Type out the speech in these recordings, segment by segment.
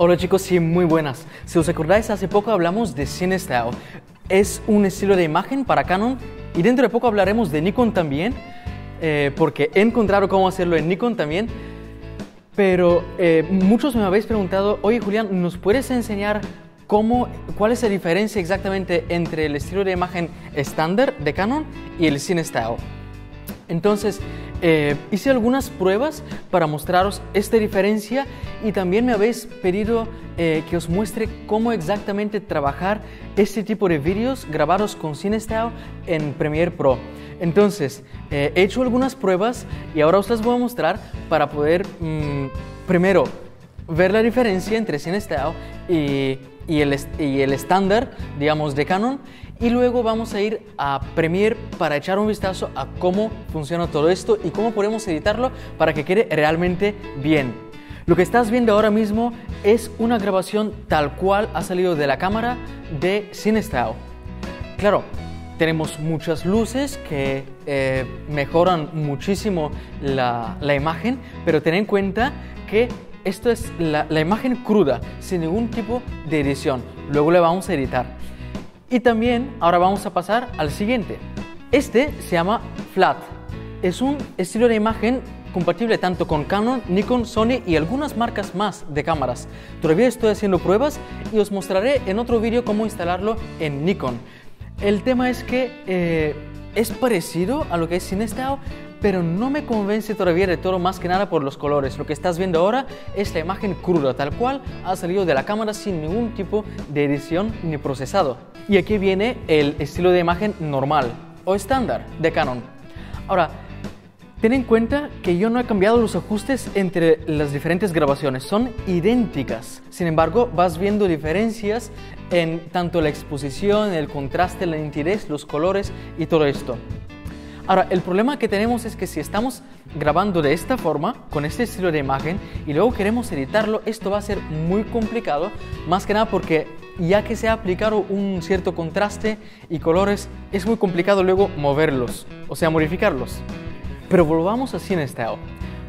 Hola chicos, sí, muy buenas. Si os acordáis, hace poco hablamos de CineStyle. Es un estilo de imagen para Canon y dentro de poco hablaremos de Nikon también, eh, porque he encontrado cómo hacerlo en Nikon también. Pero eh, muchos me habéis preguntado, oye Julián, ¿nos puedes enseñar cómo, cuál es la diferencia exactamente entre el estilo de imagen estándar de Canon y el CineStyle? Entonces, eh, hice algunas pruebas para mostraros esta diferencia y también me habéis pedido eh, que os muestre cómo exactamente trabajar este tipo de vídeos grabados con CineStyle en Premiere Pro. Entonces, eh, he hecho algunas pruebas y ahora os las voy a mostrar para poder, mm, primero, ver la diferencia entre CineStyle y, y el, y el estándar, digamos, de Canon y luego vamos a ir a Premiere para echar un vistazo a cómo funciona todo esto y cómo podemos editarlo para que quede realmente bien. Lo que estás viendo ahora mismo es una grabación tal cual ha salido de la cámara de CineStyle. Claro, tenemos muchas luces que eh, mejoran muchísimo la, imagen, pero ten en cuenta que esto es la, imagen cruda, sin ningún tipo de edición. Luego le vamos a editar. Y también ahora vamos a pasar al siguiente. Este se llama Flat. Es un estilo de imagen compatible tanto con Canon, Nikon, Sony y algunas marcas más de cámaras. Todavía estoy haciendo pruebas y os mostraré en otro vídeo cómo instalarlo en Nikon. El tema es que eh, es parecido a lo que es CineStyle, pero no me convence todavía de todo más que nada por los colores. Lo que estás viendo ahora es la imagen cruda, tal cual ha salido de la cámara sin ningún tipo de edición ni procesado. Y aquí viene el estilo de imagen normal o estándar de Canon. Ahora, ten en cuenta que yo no he cambiado los ajustes entre las diferentes grabaciones, son idénticas. Sin embargo, vas viendo diferencias en tanto la exposición, el contraste, la nitidez, los colores y todo esto. Ahora, el problema que tenemos es que si estamos grabando de esta forma, con este estilo de imagen, y luego queremos editarlo, esto va a ser muy complicado, más que nada porque ya que se ha aplicado un cierto contraste y colores, es muy complicado luego moverlos, o sea, modificarlos. Pero volvamos a CineStyle.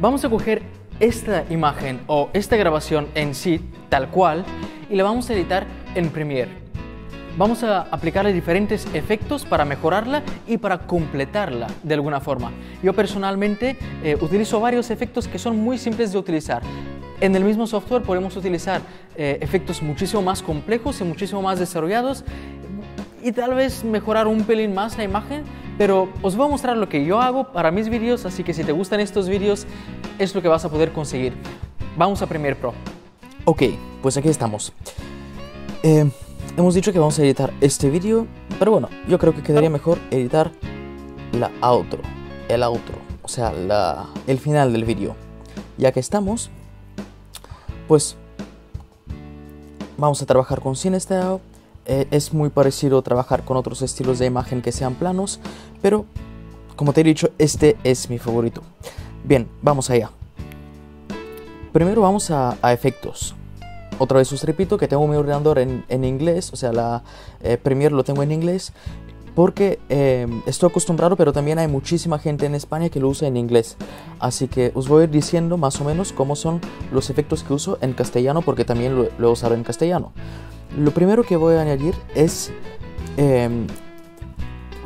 Vamos a coger esta imagen o esta grabación en sí, tal cual, y la vamos a editar en Premiere vamos a aplicarle diferentes efectos para mejorarla y para completarla de alguna forma. Yo personalmente eh, utilizo varios efectos que son muy simples de utilizar. En el mismo software podemos utilizar eh, efectos muchísimo más complejos y muchísimo más desarrollados y tal vez mejorar un pelín más la imagen, pero os voy a mostrar lo que yo hago para mis vídeos, así que si te gustan estos vídeos es lo que vas a poder conseguir. Vamos a Premiere Pro. Ok, pues aquí estamos. Eh, Hemos dicho que vamos a editar este vídeo, pero bueno, yo creo que quedaría mejor editar la outro, el outro, o sea, la, el final del vídeo. Ya que estamos, pues vamos a trabajar con CineStyle. Eh, es muy parecido trabajar con otros estilos de imagen que sean planos, pero como te he dicho, este es mi favorito. Bien, vamos allá. Primero vamos a efectos. Otra vez os repito que tengo mi ordenador en, en inglés, o sea, la eh, Premiere lo tengo en inglés, porque eh, estoy acostumbrado, pero también hay muchísima gente en España que lo usa en inglés. Así que os voy a ir diciendo más o menos cómo son los efectos que uso en castellano, porque también lo, lo he usado en castellano. Lo primero que voy a añadir es em,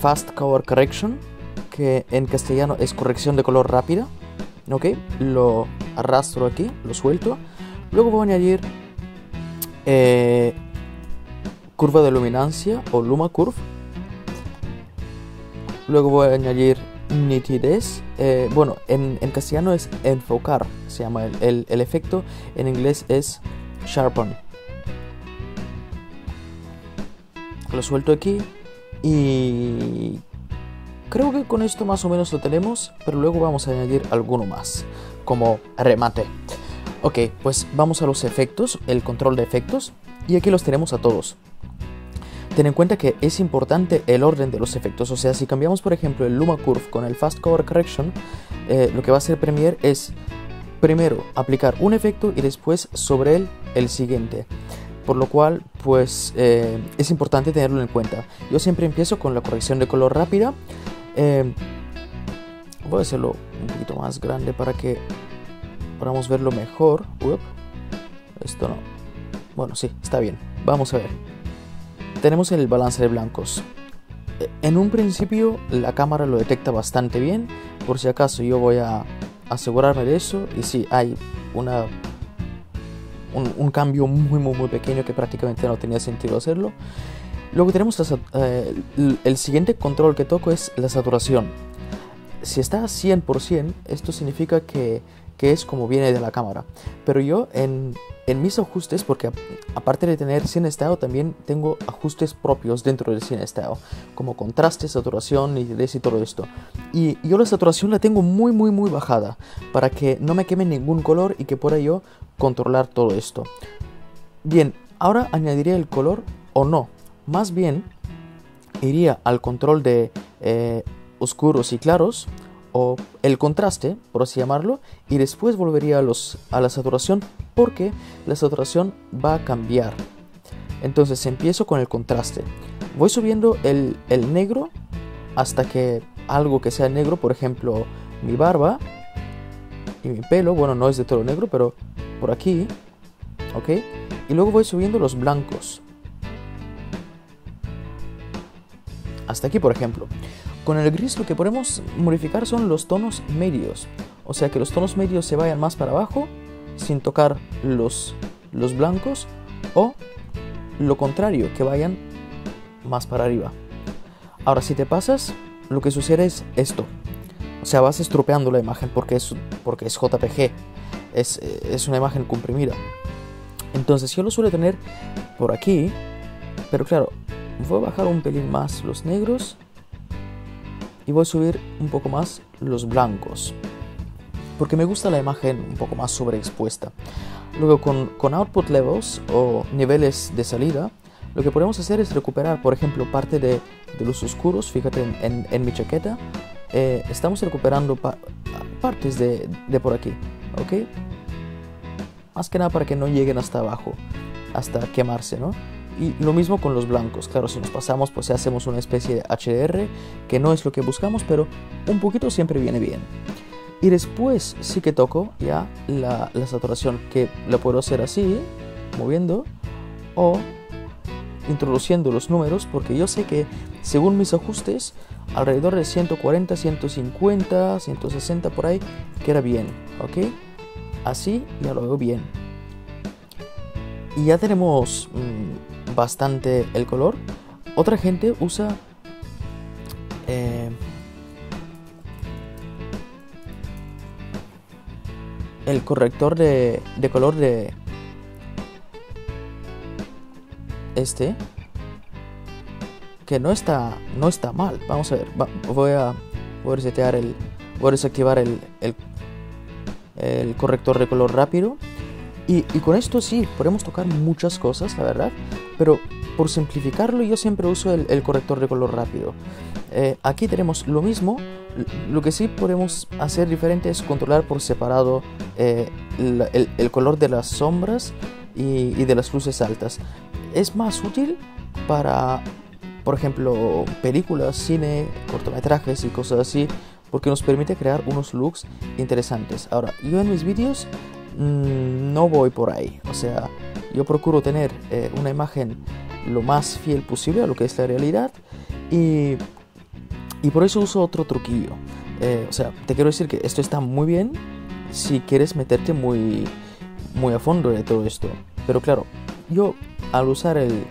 Fast Color Correction, que en castellano es corrección de color rápida. ¿Ok? Lo arrastro aquí, lo suelto. Luego voy a añadir eh, curva de luminancia o Luma Curve. Luego voy a añadir nitidez. Eh, bueno, en, castellano es enfocar, se llama el, el, efecto. En inglés es sharpen. Lo suelto aquí y creo que con esto más o menos lo tenemos, pero luego vamos a añadir alguno más como remate. Ok, pues vamos a los efectos, el control de efectos, y aquí los tenemos a todos. Ten en cuenta que es importante el orden de los efectos, o sea, si cambiamos por ejemplo el Luma Curve con el Fast Color Correction, eh, lo que va a hacer Premiere es primero aplicar un efecto y después sobre él el siguiente. Por lo cual, pues eh, es importante tenerlo en cuenta. Yo siempre empiezo con la corrección de color rápida. Eh, voy a hacerlo un poquito más grande para que podamos verlo mejor. esto no. Bueno, sí, está bien. Vamos a ver. Tenemos el balance de blancos. E, en un principio la cámara lo detecta bastante bien. Por si acaso yo voy a asegurarme de eso. Y si hay una un, cambio muy, muy, muy pequeño que prácticamente no tenía sentido hacerlo. Luego tenemos eh, el siguiente control que toco es la saturación. Si está a 100%, esto significa que que es como viene de la cámara. Pero yo en, en mis ajustes, porque aparte de tener cine estado, también tengo ajustes propios dentro del cine estado, como contraste, saturación, nitidez y todo esto. Y yo la saturación la tengo muy, muy, muy bajada, para que no me queme ningún color y que pueda yo controlar todo esto. Bien, ahora añadiré el color o no. Más bien, iría al control de eh, oscuros y claros o el contraste, por así llamarlo, y después volvería a, los, a la saturación porque la saturación va a cambiar. Entonces empiezo con el contraste. Voy subiendo el, el negro hasta que algo que sea negro, por ejemplo, mi barba y mi pelo, bueno, no es de todo negro, pero por aquí, ¿ok? Y luego voy subiendo los blancos. Hasta aquí, por ejemplo. Con el gris lo que podemos modificar son los tonos medios, o sea que los tonos medios se vayan más para abajo sin tocar los, los blancos o lo contrario, que vayan más para arriba. Ahora si te pasas, lo que sucede es esto, o sea vas estropeando la imagen porque es, porque es JPG, es, es una imagen comprimida. Entonces yo lo suelo tener por aquí, pero claro, voy a bajar un pelín más los negros voy a subir un poco más los blancos porque me gusta la imagen un poco más sobreexpuesta. Luego con, con output levels o niveles de salida, lo que podemos hacer es recuperar, por ejemplo, parte de, de los oscuros. Fíjate en, en, mi chaqueta, eh, estamos recuperando partes de, de por aquí, ¿ok? Más que nada para que no lleguen hasta abajo, hasta quemarse, ¿no? Y lo mismo con los blancos. Claro, si nos pasamos, pues hacemos una especie de HDR, que no es lo que buscamos, pero un poquito siempre viene bien. Y después sí que toco ya la, saturación, que la puedo hacer así, moviendo, o introduciendo los números, porque yo sé que según mis ajustes, alrededor de 140, 150, 160 por ahí, queda bien, ¿ok? Así ya lo veo bien. Y ya tenemos... Mm, bastante el color. Otra gente usa eh, el corrector de, color de este que no está no está mal vamos a ver voy a voy a el voy a desactivar el, el corrector de color rápido y, con esto sí, podemos tocar muchas cosas, la verdad, pero por simplificarlo yo siempre uso el, corrector de color rápido. Eh, aquí tenemos lo mismo, lo que sí podemos hacer diferente es controlar por separado eh, el, color de las sombras y, de las luces altas. Es más útil para, por ejemplo, películas, cine, cortometrajes y cosas así, porque nos permite crear unos looks interesantes. Ahora, yo en mis vídeos Mm, no voy por ahí. O sea, yo procuro tener eh, una imagen lo más fiel posible a lo que es la realidad y, y por eso uso otro truquillo. Eh, o sea, te quiero decir que esto está muy bien si quieres meterte muy, muy a fondo de todo esto. Pero claro, yo al usar el,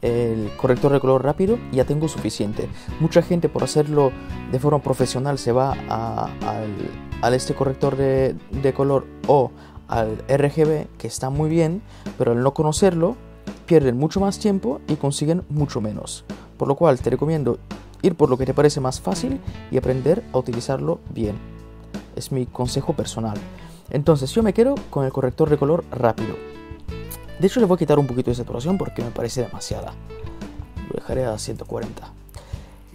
el corrector de color rápido ya tengo suficiente. Mucha gente por hacerlo de forma profesional se va a, al, al, este corrector de, de color o al RGB, que está muy bien, pero al no conocerlo, pierden mucho más tiempo y consiguen mucho menos. Por lo cual te recomiendo ir por lo que te parece más fácil y aprender a utilizarlo bien. Es mi consejo personal. Entonces yo me quedo con el corrector de color rápido. De hecho le voy a quitar un poquito de saturación porque me parece demasiada. Lo dejaré a 140.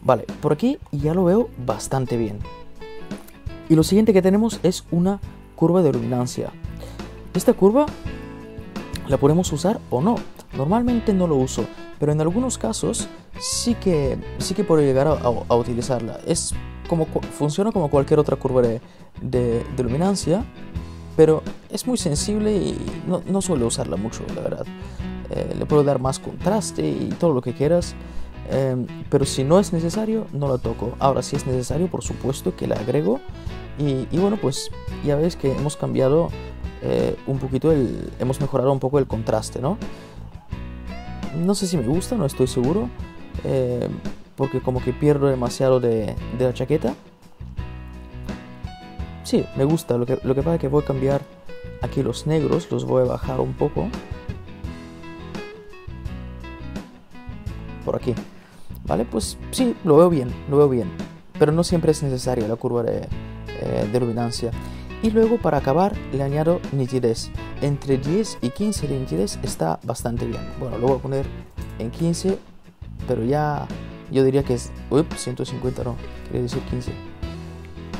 Vale, por aquí ya lo veo bastante bien. Y lo siguiente que tenemos es una curva de luminancia. Esta curva la podemos usar o no. Normalmente no lo uso, pero en algunos casos sí que, sí que puedo llegar a, utilizarla. Es como, funciona como cualquier otra curva de, de, luminancia. pero es muy sensible y no, no suelo usarla mucho, la verdad. Eh, le puedo dar más contraste y todo lo que quieras, em, pero si no es necesario, no la toco. Ahora, si es necesario, por supuesto que la agrego. Y, y bueno, pues ya ves que hemos cambiado eh, un poquito, el, hemos mejorado un poco el contraste, ¿no? No sé si me gusta, no estoy seguro, eh, porque como que pierdo demasiado de, la chaqueta. Sí, me gusta. Lo que, lo que pasa es que voy a cambiar aquí los negros, los voy a bajar un poco. Por aquí. ¿Vale? Pues sí, lo veo bien, lo veo bien. Pero no siempre es necesaria la curva de, eh, de luminancia. Y luego para acabar le añado nitidez. Entre 10 y 15 de nitidez está bastante bien. Bueno, lo voy a poner en 15, pero ya yo diría que es... Ups, 150 no, quería decir 15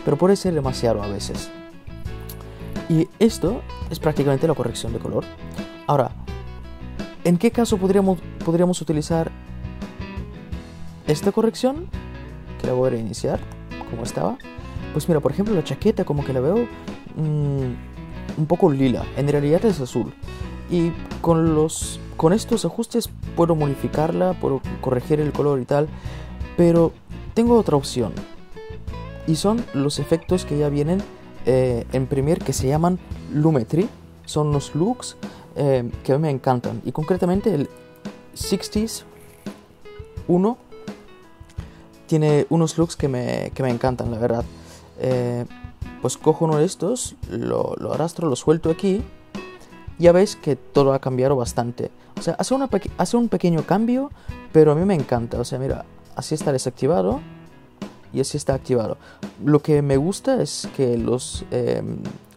pero puede ser demasiado a veces. Y esto es prácticamente la corrección de color. Ahora, ¿en qué caso podríamos, podríamos utilizar esta corrección? Que la voy a reiniciar, como estaba. Pues mira, por ejemplo, la chaqueta como que la veo mmm, un poco lila. En realidad es azul. Y con, los, con estos ajustes puedo modificarla, puedo corregir el color y tal. Pero tengo otra opción y son los efectos que ya vienen eh, en Premiere que se llaman Lumetri. Son los looks eh, que a mí me encantan y concretamente el 60s 1 tiene unos looks que me, que me encantan, la verdad. Eh, pues cojo uno de estos, lo, arrastro, lo suelto aquí. Ya veis que todo ha cambiado bastante. O sea, hace, hace un pequeño cambio, pero a mí me encanta. O sea, mira, así está desactivado y así está activado. Lo que me gusta es que los, eh,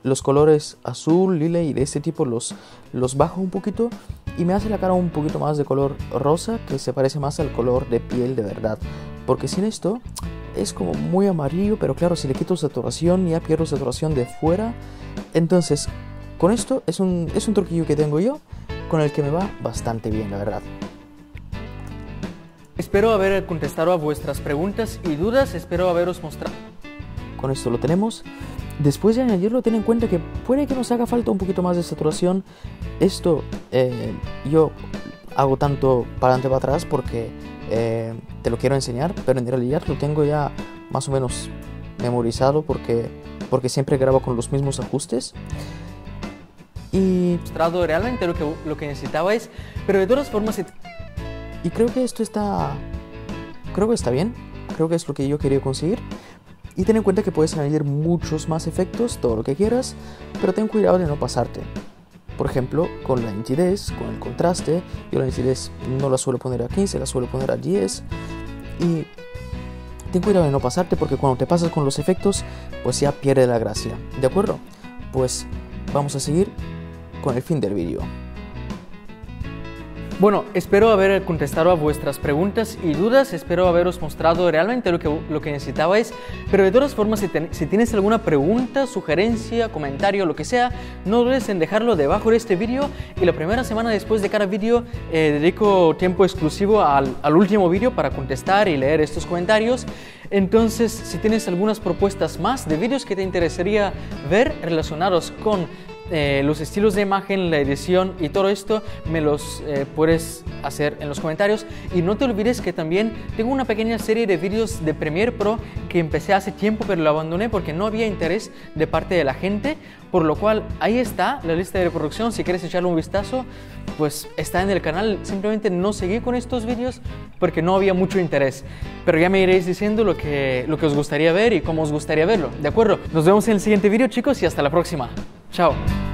los colores azul, lila y de este tipo los, los bajo un poquito y me hace la cara un poquito más de color rosa que se parece más al color de piel de verdad. Porque sin esto es como muy amarillo, pero claro, si le quito saturación ya pierdo saturación de fuera. Entonces, con esto es un, es un truquillo que tengo yo con el que me va bastante bien, la verdad. Espero haber contestado a vuestras preguntas y dudas, espero haberos mostrado. Con esto lo tenemos. Después de añadirlo, ten en cuenta que puede que nos haga falta un poquito más de saturación. Esto eh, yo hago tanto para adelante para atrás porque eh, te lo quiero enseñar, pero en realidad lo tengo ya más o menos memorizado porque, porque siempre grabo con los mismos ajustes. Y mostrado realmente lo que, lo que necesitabais, pero de todas formas y creo que esto está. Creo que está bien. Creo que es lo que yo quería conseguir. Y ten en cuenta que puedes añadir muchos más efectos, todo lo que quieras, pero ten cuidado de no pasarte. Por ejemplo, con la nitidez, con el contraste, yo la nitidez no la suelo poner a 15, la suelo poner a 10. Y ten cuidado de no pasarte porque cuando te pasas con los efectos, pues ya pierde la gracia. ¿De acuerdo? Pues vamos a seguir con el fin del vídeo. Bueno, espero haber contestado a vuestras preguntas y dudas, espero haberos mostrado realmente lo que, lo que necesitabais, pero de todas formas, si, tienes alguna pregunta, sugerencia, comentario, lo que sea, no dudes en dejarlo debajo de este vídeo y la primera semana después de cada vídeo eh, dedico tiempo exclusivo al, al último vídeo para contestar y leer estos comentarios. Entonces, si tienes algunas propuestas más de vídeos que te interesaría ver relacionados con eh, los estilos de imagen, la edición y todo esto me los eh, puedes hacer en los comentarios. Y no te olvides que también tengo una pequeña serie de vídeos de Premiere Pro que empecé hace tiempo pero lo abandoné porque no había interés de parte de la gente. Por lo cual ahí está la lista de reproducción. Si quieres echarle un vistazo, pues está en el canal. Simplemente no seguí con estos vídeos porque no había mucho interés. Pero ya me iréis diciendo lo que, lo que os gustaría ver y cómo os gustaría verlo. ¿De acuerdo? Nos vemos en el siguiente vídeo chicos y hasta la próxima. Tchau.